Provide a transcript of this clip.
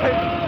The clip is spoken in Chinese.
可 以